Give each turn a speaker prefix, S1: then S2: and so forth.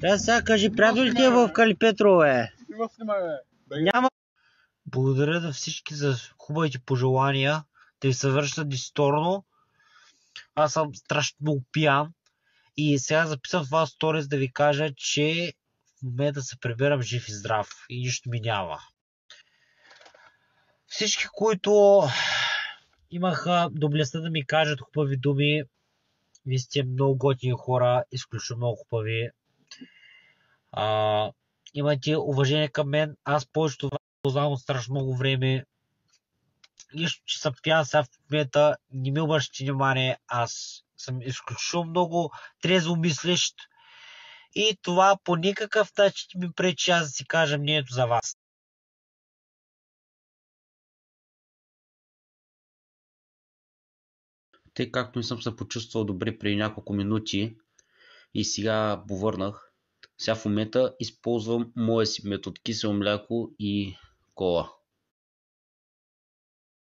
S1: Да, сега кажи, приятел ли ти е в Калипетрово, е?
S2: Има снимай, бе.
S1: Няма. Благодаря на всички за хубавите пожелания. Да ви се връщат дисторно. Аз съм страшно много пиян. И сега записвам това сторис да ви кажа, че в момента се прибирам жив и здрав. И нищо ми няма. Всички, които имаха доблестта да ми кажат хубави думи, вие сте много готини хора, изключително много хубави. А, имате уважение към мен. Аз повечето вас познавам страшно много време. Нищо, че съм пиян сега в момента, не ми обръщате внимание. Аз съм изключително много трезво мислещ. И това по никакъв начин ми пречи аз да си кажа мнението за вас.
S3: Тъй както не съм се почувствал добре преди няколко минути и сега повърнах, сега в момента използвам моя си метод кисело мляко и кола.